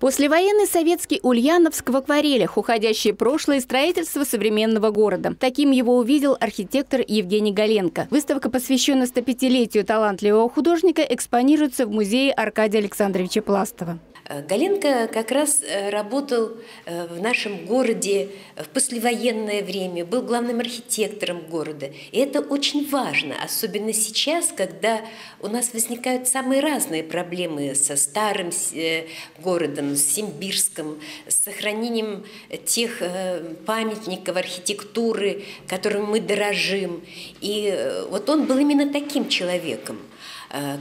Послевоенный советский Ульяновск в акварелях, уходящее прошлое строительство современного города. Таким его увидел архитектор Евгений Галенко. Выставка, посвященная 105-летию талантливого художника, экспонируется в музее Аркадия Александровича Пластова. Э, Галенко как раз э, работал э, в нашем городе в послевоенное время, был главным архитектором города. И это очень важно, особенно сейчас, когда у нас возникают самые разные проблемы со старым городом, с Симбирском, с сохранением тех памятников архитектуры, которыми мы дорожим. И вот он был именно таким человеком –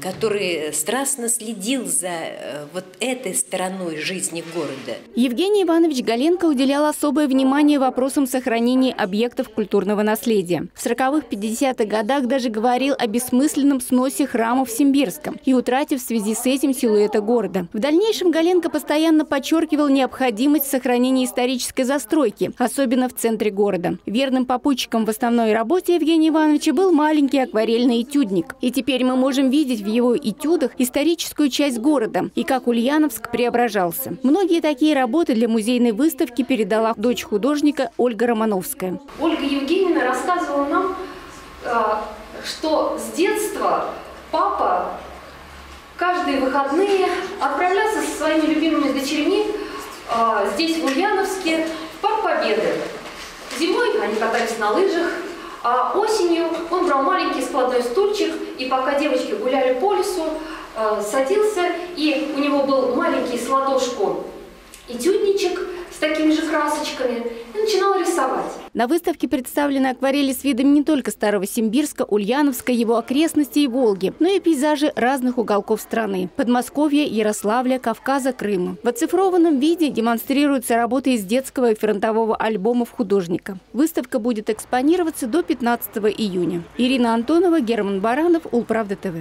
который страстно следил за э, вот этой стороной жизни города. Евгений Иванович Галенко уделял особое внимание вопросам сохранения объектов культурного наследия. В 40-х, 50-х годах даже говорил о бессмысленном сносе храмов в Симбирском и утрате в связи с этим силуэта города. В дальнейшем Галенко постоянно подчеркивал необходимость сохранения исторической застройки, особенно в центре города. Верным попутчиком в основной работе Евгения Ивановича был маленький акварельный этюдник. И теперь мы можем видеть, видеть в его этюдах историческую часть города и как Ульяновск преображался. Многие такие работы для музейной выставки передала дочь художника Ольга Романовская. Ольга Евгеньевна рассказывала нам, э, что с детства папа каждые выходные отправлялся со своими любимыми дочерьми э, здесь, в Ульяновске, в Парк Победы. Зимой они катались на лыжах, а осенью он брал маленький складной стульчик, и пока девочки гуляли по лесу, э, садился, и у него был маленький с ладошку этюдничек с такими же красочками, и начинал рисовать. На выставке представлены акварели с видами не только Старого Симбирска, Ульяновска, его окрестностей и Волги, но и пейзажи разных уголков страны – Подмосковья, Ярославля, Кавказа, Крыма. В оцифрованном виде демонстрируются работы из детского и фронтового альбомов художника. Выставка будет экспонироваться до 15 июня. Ирина Антонова, Герман Баранов, Улправда ТВ.